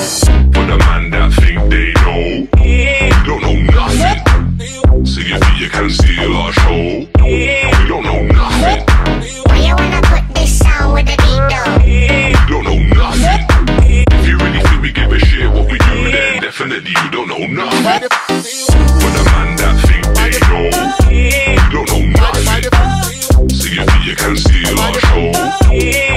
But man that think they know. Don't know nothing. You can steal our show? We don't know nothing. You wanna put this with the? Don't know nothing. If you really think we give a shit what we do Then definitely you don't know nothing. Man that think they know. Don't know nothing. You can steal our show?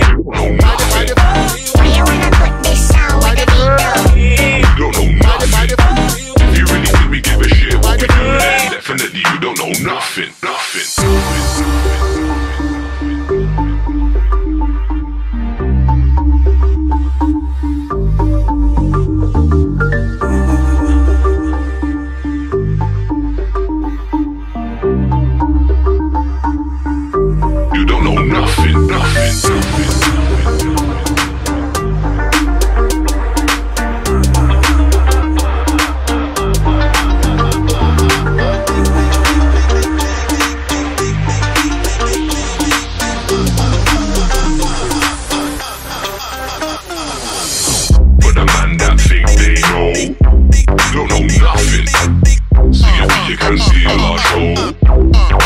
See he a lot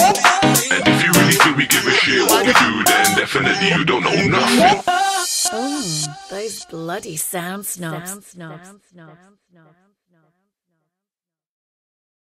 And if you really think we give a shit what we do, then definitely you don't know nothing. Oh, those bloody sound snobs. Sound snobs. Sound snobs. Sound snobs.